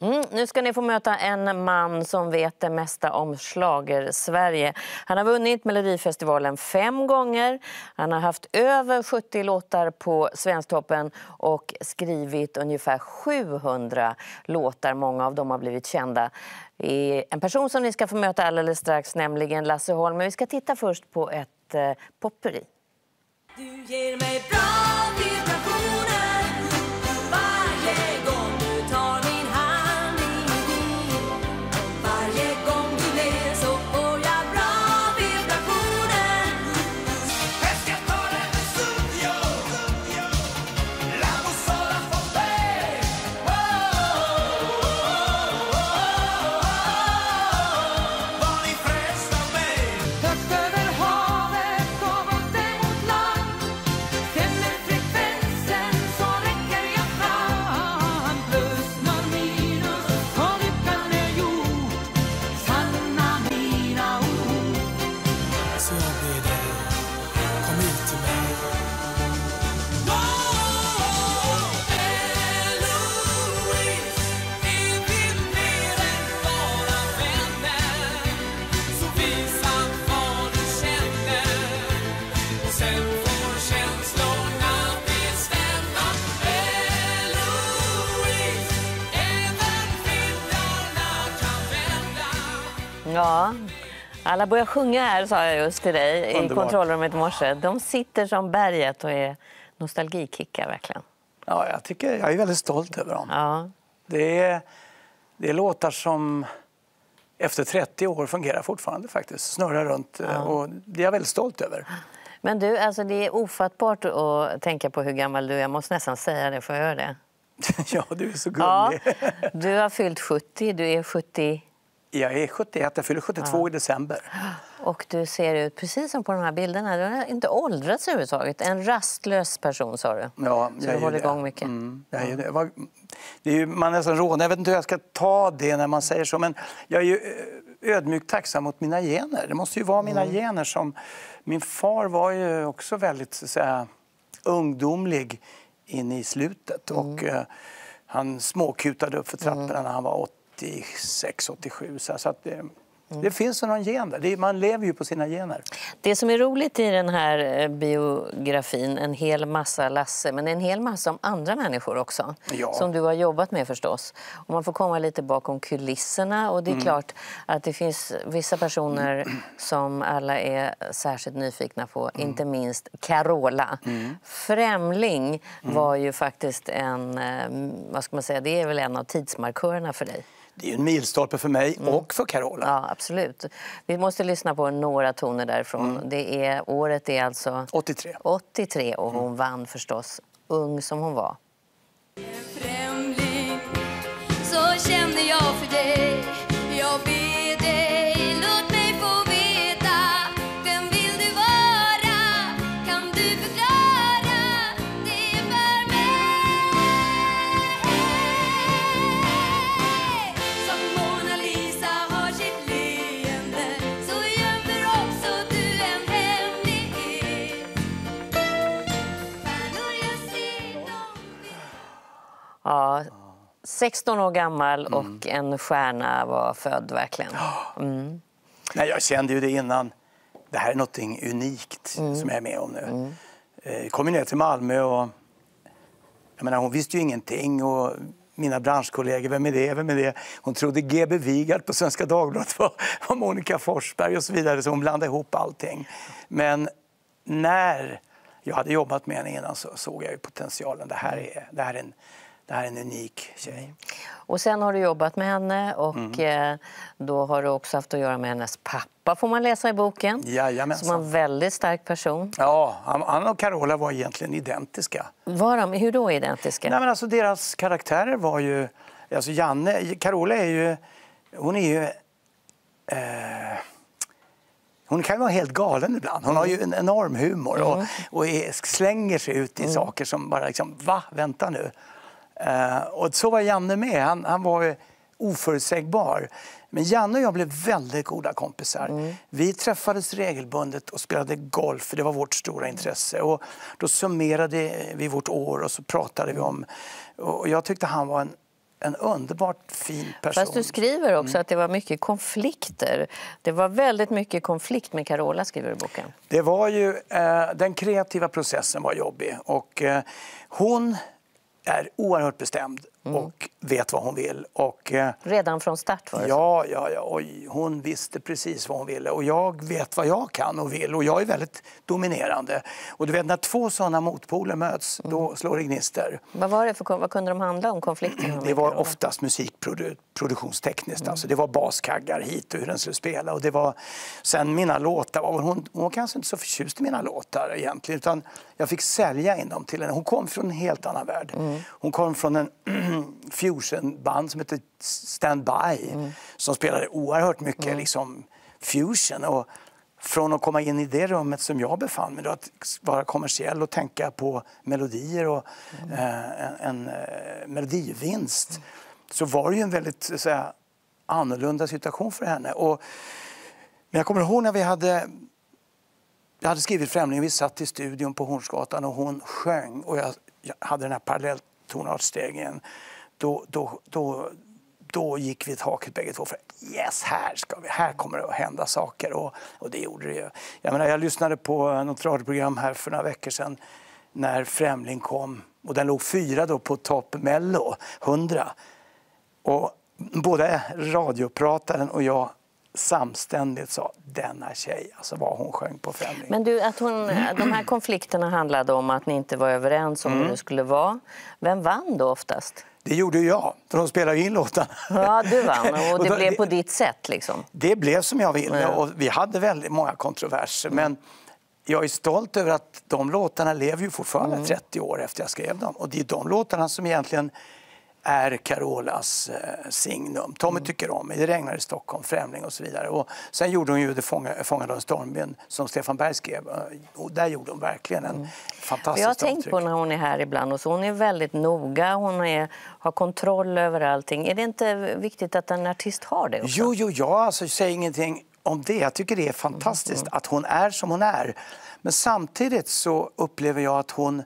Mm, nu ska ni få möta en man som vet det mesta om slager Sverige. Han har vunnit Melodifestivalen fem gånger. Han har haft över 70 låtar på Svensktoppen och skrivit ungefär 700 låtar. Många av dem har blivit kända. En person som ni ska få möta alldeles strax, nämligen Lasse Holm. Men vi ska titta först på ett eh, popperi. Du ger mig bra vibrationer alla börjar sjunga här sa jag just till dig Underbar. i kontrollrummet i morse. De sitter som berget och är nostalgikickar verkligen. Ja, jag, tycker, jag är väldigt stolt över dem. Ja. Det, är, det är låtar som efter 30 år fungerar fortfarande faktiskt. Snurrar runt ja. och det är jag väldigt stolt över. Men du, alltså det är ofattbart att tänka på hur gammal du är. Jag måste nästan säga det, får jag göra det? ja, du är så gullig. Ja, du har fyllt 70, du är 70... Jag är 71, jag fyller 72 ja. i december. Och du ser ut precis som på de här bilderna. Du har inte åldrats överhuvudtaget. En rastlös person sa du. Ja, Så du håller igång mycket. Mm, jag är det. det är ju, man är nästan råd. Jag vet inte hur jag ska ta det när man säger så. Men jag är ju eh, ödmjukt tacksam mot mina gener. Det måste ju vara mina mm. gener som... Min far var ju också väldigt så säga, ungdomlig in i slutet. Mm. Och, uh, han småkutade upp för trapporna mm. när han var 80 86, 87. Så att det, Mm. Det finns någon gen där. Man lever ju på sina gener. Det som är roligt i den här eh, biografin, en hel massa Lasse, men en hel massa om andra människor också, ja. som du har jobbat med förstås. Och man får komma lite bakom kulisserna och det är mm. klart att det finns vissa personer mm. som alla är särskilt nyfikna på, mm. inte minst Carola. Mm. Främling mm. var ju faktiskt en, eh, vad ska man säga, det är väl en av tidsmarkörerna för dig. Det är en milstolpe för mig mm. och för Carola. Ja, absolut. Vi måste lyssna på några toner därifrån. Mm. Det är, året är alltså 83. 83 och hon mm. vann förstås, ung som hon var. 16 år gammal och mm. en stjärna var född verkligen. Mm. Nej, jag kände ju det innan. Det här är något unikt mm. som jag är med om nu. Mm. Jag eh, kom ner till Malmö och jag menar, hon visste ju ingenting. Och mina branschkollegor, vem är det? Vem är det? Hon trodde GB Wigard på Svenska Dagbladet var, var Monica Forsberg och så vidare. Så hon blandade ihop allting. Men när jag hade jobbat med henne innan så såg jag ju potentialen. Det här är, det här är en det här är en unik tjej. Och sen har du jobbat med henne och mm. Eh, då har du också haft att göra med hennes pappa får man läsa i boken. Jajamensan. Som en väldigt stark person. Ja, han och Carola var egentligen identiska. Var de? Hur då identiska? Nej, men alltså, deras karaktärer var ju... Alltså Janne, Carola är ju... Hon är ju... Eh, hon kan vara helt galen ibland. Hon har ju en enorm humor och, mm. och är, slänger sig ut i mm. saker som bara liksom, va, vänta nu. Uh, och så var Janne med. Han, han var oförutsägbar. Men Janne och jag blev väldigt goda kompisar. Mm. Vi träffades regelbundet och spelade golf, för det var vårt stora intresse. Och då summerade vi vårt år och så pratade vi om... Och jag tyckte han var en en underbart fin person. Fast du skriver också att det var mycket konflikter. Det var väldigt mycket konflikt med Carola, skriver du boken. Det var ju, eh, den kreativa processen var jobbig och eh, hon är oerhört bestämd. Mm. och vet vad hon vill. Och, eh, Redan från start var det så. Ja, ja, ja oj, hon visste precis vad hon ville och jag vet vad jag kan och vill och jag är väldigt dominerande. Och du vet när två sådana motpoler möts, Mm. då slår det gnister. Vad, var det för, vad kunde de handla om, konflikterna? Det var oftast musikproduktionstekniskt. Mm. Alltså det var baskaggar hit och hur den skulle spela. Och det var, sen mina låtar, hon, hon var kanske inte så förtjust i mina låtar egentligen. Utan jag fick sälja in dem till henne. Hon kom från en helt annan värld. Mm. Hon kom från en fusionband som hette Stand By. Mm. Som spelade oerhört mycket liksom, fusion. Och från att komma in i det rummet som jag befann mig då, att vara kommersiell och tänka på melodier och eh, en, en eh, melodivinst så var det ju en väldigt så säga, annorlunda situation för henne. Och, men jag kommer ihåg när vi hade jag hade skrivit Främling, vi satt i studion på Hornsgatan och hon sjöng och jag, jag hade den här parallelltonartstegen. Då, då, då, då gick vi i taket bägge två för yes, här, ska vi, här kommer det att hända saker. Och, och det gjorde det ju. Jag, menar, jag lyssnade på något radioprogram här för några veckor sedan när Främling kom och den låg fyra då på topp Mello, 100. Och både radioprataren och jag samständigt sa denna tjej, alltså vad hon sjöng på Främling. Men du, att hon, de här konflikterna handlade om att ni inte var överens om Mm. hur det skulle vara. Vem vann då oftast? Det gjorde jag, för de spelade in låtarna. Ja, du vann och det blev på ditt sätt liksom. Det blev som jag ville och vi hade väldigt många kontroverser. Men jag är stolt över att de låtarna lever ju fortfarande 30 år efter jag skrev dem. Och det är de låtarna som egentligen är Carolas eh, signum. Tommy tycker om mig, Det regnar i Stockholm, Främling och så vidare. Och sen gjorde hon ju Det fånga- fångade av en stormvind som Stefan Berg skrev. Eh, Och där gjorde hon verkligen en fantastisk Jag har tänkt avtryck. på när hon är här ibland och så. Hon är väldigt noga, hon är, har kontroll över allting. Är det inte viktigt att en artist har det också? Jo, jo, jag alltså, säger ingenting om det. Jag tycker det är fantastiskt att hon är som hon är. Men samtidigt så upplever jag att hon,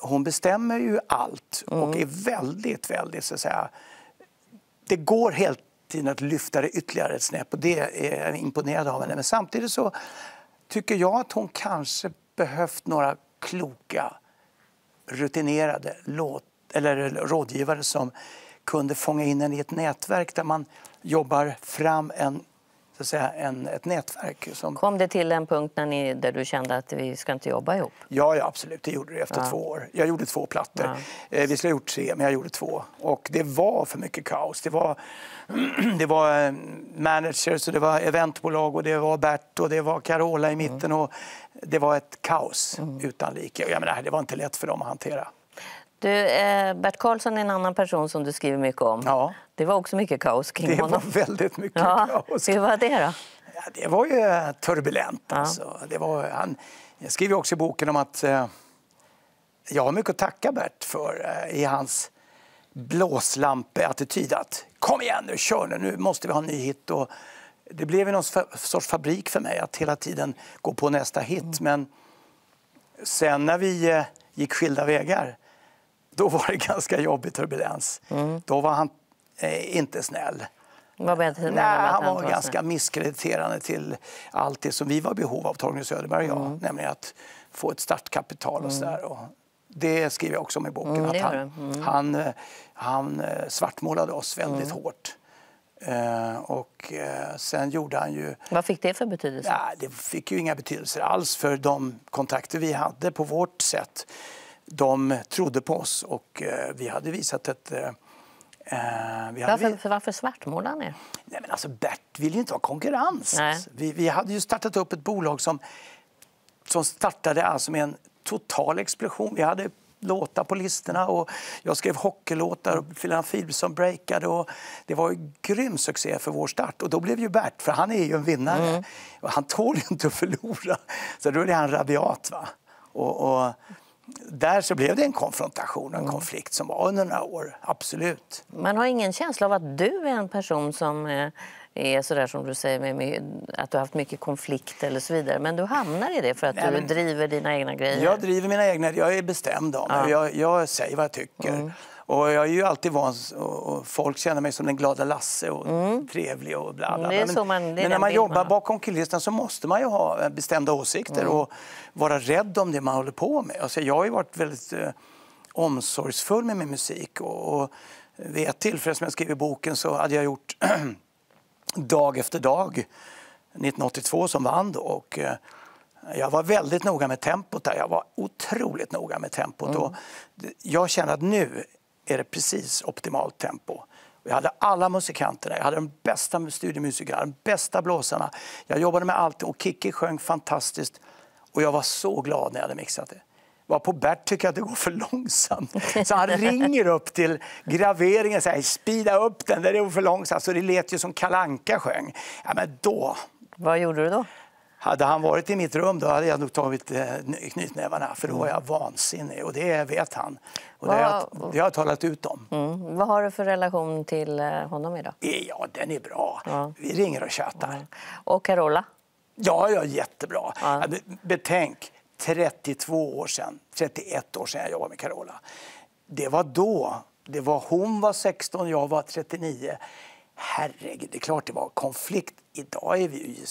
hon bestämmer ju allt och är väldigt, väldigt så att säga... Det går helt tiden att lyfta det ytterligare ett snäpp och det är jag imponerad av henne. Men samtidigt så tycker jag att hon kanske behövt några kloka rutinerade låt, eller rådgivare som kunde fånga in en i ett nätverk där man jobbar fram en, så att säga, en, ett nätverk. Som, Kom det till en punkt när ni, där du kände att vi ska inte jobba ihop? ja, ja, absolut. Det gjorde det efter två år. Jag gjorde två plattor. Eh, vi skulle ha gjort tre, men jag gjorde två. Och det var för mycket kaos. Det var, det var eh, managers, och det var eventbolag, och det var Bert och det var Carola i mitten. Och det var ett kaos utan like. Jag menar, det var inte lätt för dem att hantera. Du, eh, Bert Karlsson är en annan person som du skriver mycket om. Ja. Det var också mycket kaos kring Det var honom. väldigt mycket Ja, kaos. hur var det då? Ja, det var ju eh, turbulent. Alltså. Det var, han, jag skriver också i boken om att eh, jag har mycket att tacka Bert för eh, i hans blåslampeattityd. Att kom igen nu, kör nu, nu måste vi ha en ny hit. Och det blev någon sorts fabrik för mig att hela tiden gå på nästa hit. Men sen när vi eh, gick skilda vägar, då var det ganska jobbig turbulens. Då var han eh, inte snäll. Vad Nej, han var ganska snäll? misskrediterande till allt det som vi var i behov av, Torgny Söderberg och jag. Mm. Nämligen att få ett startkapital och sådär. Och det skriver jag också om i boken. Mm, att han. Mm. han, eh, han eh, svartmålade oss väldigt hårt. Eh, och eh, sen gjorde han ju... Vad fick det för betydelse? Ja, det fick ju inga betydelser alls för de kontakter vi hade på vårt sätt. De trodde på oss och eh, vi hade visat ett... Eh, eh, vi hade Varför, varför svartmålar ni? Nej, men alltså Bert vill ju inte ha konkurrens. Vi, vi hade ju startat upp ett bolag som, som startade alltså med en total explosion. Vi hade låtar på listorna och jag skrev hockeylåtar och Filan Philipsson breakade och det var ju grym succé för vår start. Och då blev ju Bert, för han är ju en vinnare, Mm. han tål ju inte att förlora. Så då är han rabiat. Va? Och, och där så blev det en konfrontation, Mm. en konflikt som var under några år, absolut. Man har ingen känsla av att du är en person som eh, är sådär som du säger, med, att du har haft mycket konflikt eller så vidare. Men du hamnar i det för att Nej, du driver dina egna grejer. Jag driver mina egna, jag är bestämd av mig. Jag, jag säger vad jag tycker. Och jag är ju alltid van och folk känner mig som den glada Lasse och trevlig och bla bla. Mm, Men, man- men när man jobbar man bakom kulisserna så måste man ju ha eh, bestämda åsikter Mm. och vara rädd om det man håller på med. Alltså jag har ju varit väldigt eh, omsorgsfull med min musik och, och vid ett tillfälle som jag skrev i boken så hade jag gjort Dag efter dag 1982 som vann då. Och, eh, jag var väldigt noga med tempot där. Jag var otroligt noga med tempot. Och det- jag känner att nu är det precis optimalt tempo. Jag hade alla musikanterna, jag hade de bästa studiomusikerna, de bästa blåsarna. Jag jobbade med allt och Kikki sjöng fantastiskt. Och jag var så glad när jag hade mixat det. Var på Bert tycker att det går för långsamt. Så han ringer upp till graveringen och säger speeda upp den, det går för långsamt. Så det lät ju som Kalanka sjöng. Ja, men då, Vad gjorde du då? Hade han varit i mitt rum då hade jag nog tagit eh, knytnävarna för då var jag vansinnig och det vet han. Och det, har jag, det har jag talat ut om. Mm. Vad har du för relation till eh, honom idag? Ja, den är bra. Ja. Vi ringer och tjötar. Och Carola? Ja, ja, jättebra. Ja. Ja, be- Betänk, 32 år sedan, 31 år sedan jag jobbade med Carola. Det var då. Det var, hon var 16, jag var 39. Herregud, det är klart det var konflikt. Idag är vi ju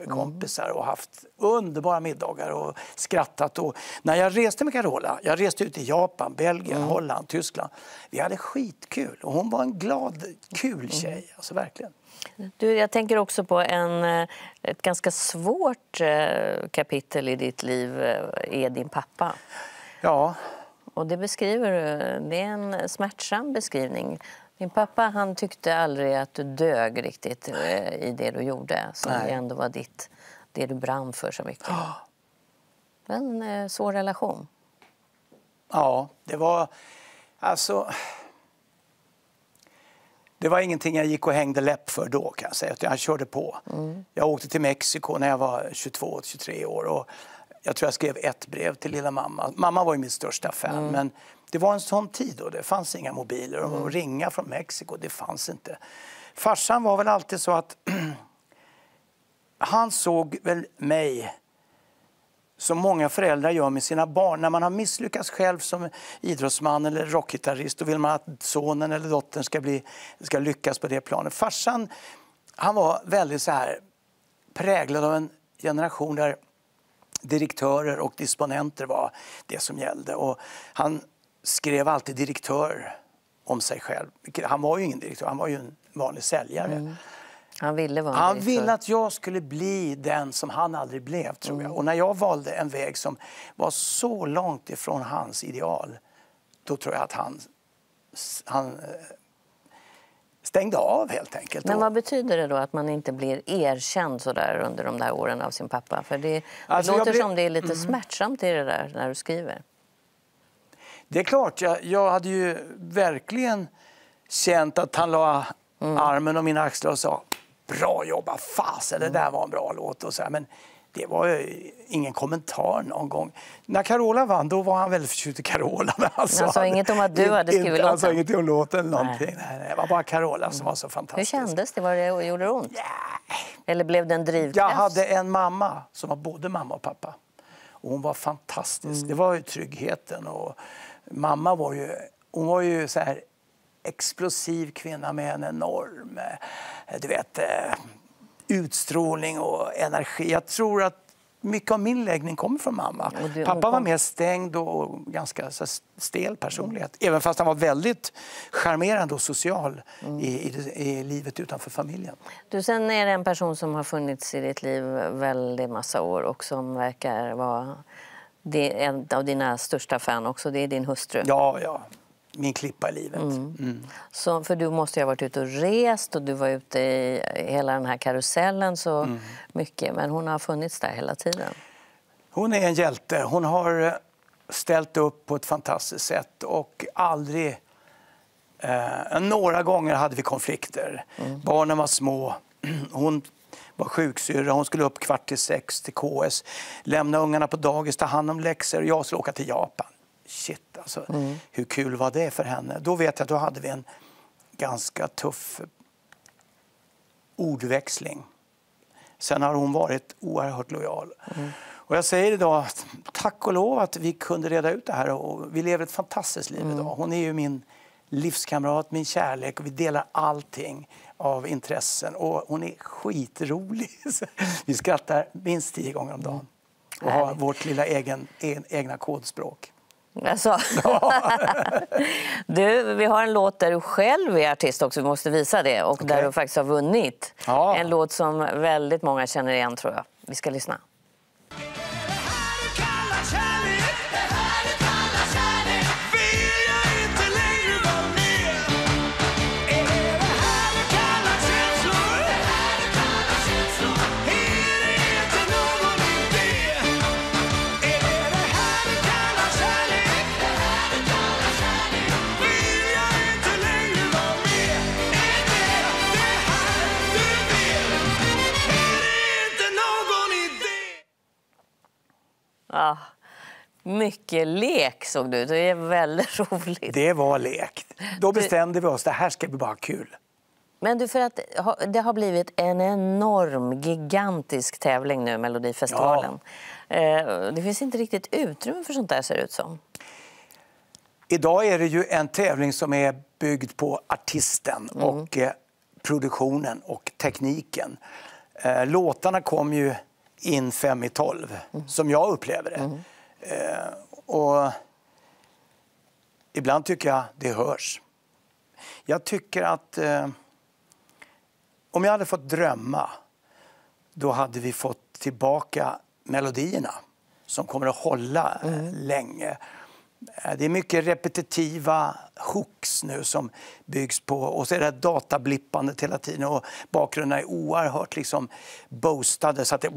superkompisar och haft underbara middagar och skrattat. Och när jag reste med Carola, jag reste ut i Japan, Belgien, Holland, Tyskland. Vi hade skitkul och hon var en glad, kul tjej. Alltså verkligen. Du, jag tänker också på en, eh, ett ganska svårt eh, kapitel i ditt liv, eh, är din pappa. Ja, Och det beskriver du, det är en smärtsam beskrivning. Din pappa han tyckte aldrig att du dög riktigt eh, i det du gjorde, som Nej. ändå var ditt, det du brann för så mycket. En eh, svår relation. Ja, det var... Alltså... Det var ingenting jag gick och hängde läpp för då kan jag säga. utan Jag körde på. Jag åkte till Mexiko när jag var 22-23 år. Och jag tror jag skrev ett brev till lilla mamma. Mamma var ju min största fan. Men det var en sån tid då. Det fanns inga mobiler. Och att ringa från Mexiko, det fanns inte. Farsan var väl alltid så att han såg väl mig som många föräldrar gör med sina barn. När man har misslyckats själv som idrottsman eller rockgitarrist då vill man att sonen eller dottern ska, bli, ska lyckas på det planet. Farsan han var väldigt så här präglad av en generation där direktörer och disponenter var det som gällde. Och han skrev alltid direktör om sig själv. Han var ju ingen direktör, han var ju en vanlig säljare. Han ville vara Han direktör. ville att jag skulle bli den som han aldrig blev, tror jag. Och när jag valde en väg som var så långt ifrån hans ideal, då tror jag att han, han eh, stängde av helt enkelt. Men vad betyder det då att man inte blir erkänd så där under de där åren av sin pappa? För det, det Alltså, låter blev- Mm. som det är lite smärtsamt i det där när du skriver. Det är klart, jag, jag hade ju verkligen känt att han la armen om mina axlar och sa bra jobbat, fasen det där var en bra låt. Och så här, men det var ju ingen kommentar någon gång. När Carola vann då var han väldigt förtjust i Carola. Men han, han sa inget om att du hade skrivit inte, Han sa låten? inget om låten eller någonting. Nej. Nej, det var bara Carola som var så Hur fantastisk. kändes det? Var det gjorde det ont? Eller blev det en drivkraft? Jag hade en mamma som var både mamma och pappa. Och hon var fantastisk. Det var ju tryggheten. Och mamma var ju, hon var ju så här explosiv kvinna med en enorm eh, du vet, eh, utstrålning och energi. Jag tror att mycket av min läggning kommer från mamma. Du- Pappa var kom- mer stängd och ganska stel personlighet. Även fast han var väldigt charmerande och social i, i, det- i livet utanför familjen. Du, sen är det en person som har funnits i ditt liv väldigt massa år och som verkar vara det är en av dina största fan också. Det är din hustru. Ja, ja. Min klippa i livet. Mm. Så, för du måste ju ha varit ute och rest och du var ute i hela den här karusellen så Mm. mycket. Men hon har funnits där hela tiden. Hon är en hjälte. Hon har eh, ställt upp på ett fantastiskt sätt och aldrig... Eh, några gånger hade vi konflikter. Barnen var små. Hon var sjuksyrra. Hon skulle upp kvart till sex till KS. Lämna ungarna på dagis, ta hand om läxor. Jag skulle åka till Japan. Shit, alltså. Hur kul var det för henne? Då vet jag att då hade vi en ganska tuff ordväxling. Sen har hon varit oerhört lojal. Och jag säger idag tack och lov att vi kunde reda ut det här och vi lever ett fantastiskt liv idag. Hon är ju min livskamrat, min kärlek och vi delar allting av intressen. Och hon är skitrolig. vi skrattar minst tio gånger om dagen och har vårt lilla egen, en, egna kodspråk. Alltså. du, vi har en låt där du själv är artist också, vi måste visa det. Och där du faktiskt har vunnit. Ja. En låt som väldigt många känner igen tror jag. Vi ska lyssna. Ah, mycket lek såg du. Det är väldigt roligt. Det var lek. Då bestämde vi oss, det här ska vi bara kul. Men du, för att det har blivit en enorm, gigantisk tävling nu, Melodifestivalen. Eh, det finns inte riktigt utrymme för sånt där ser det ut som. Idag är det ju en tävling som är byggd på artisten Mm. och eh, produktionen och tekniken. Eh, låtarna kom ju in fem i tolv, Mm. som jag upplever det. Eh, och ibland tycker jag det hörs. Jag tycker att eh, om jag hade fått drömma då hade vi fått tillbaka melodierna som kommer att hålla mm. länge. Eh, det är mycket repetitiva hooks nu som byggs på och så är det datablippandet hela tiden och bakgrunderna är oerhört liksom boostade så att det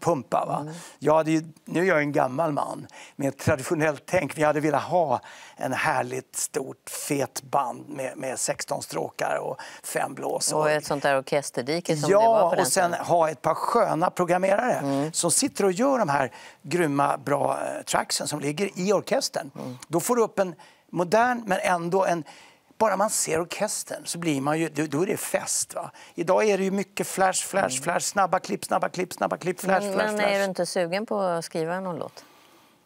pumpar. Va? Jag hade ju, nu är jag en gammal man med ett traditionellt tänk. Vi hade velat ha en härligt stort fet band med, med 16 stråkar och fem blås. Och ett sånt där orkesterdike som det var Ja, på den och sen tiden. ha ett par sköna programmerare Mm. som sitter och gör de här grymma, bra eh, tracksen som ligger i orkestern. Mm. Då får du upp en modern, men ändå en... Bara man ser orkestern så blir man ju, då är det fest. Va? Idag är det ju mycket flash, flash, flash, snabba klipp, snabba klipp, snabba klipp, flash, Mm. Men, flash, men är du inte sugen på att skriva någon låt?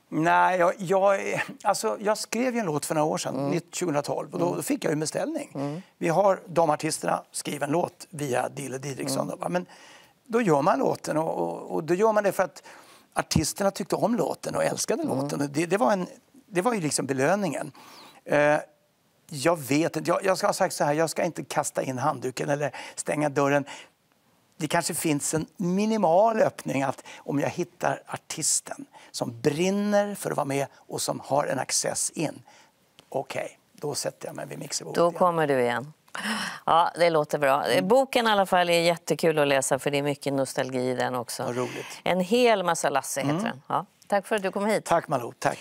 Nej, jag, jag, alltså, jag skrev ju en låt för några år sedan, Mm. 2012, och då, då fick jag ju en beställning. Vi har de artisterna, skriv en låt via Dille Didriksson. Mm. Då? Men då gör man låten och, och, och då gör man det för att artisterna tyckte om låten och älskade Mm. låten. Det, det, var en, det var ju liksom belöningen. Eh, jag vet inte, jag, jag ska ha sagt så här, jag ska inte kasta in handduken eller stänga dörren det kanske finns en minimal öppning att om jag hittar artisten som brinner för att vara med och som har en access in, okej, då sätter jag mig vid mixerbordet Då kommer du igen. Ja, det låter bra. Boken i alla fall är jättekul att läsa för det är mycket nostalgi i den också. En hel massa Lasse heter den. Ja, tack för att du kom hit. Tack Malou, tack.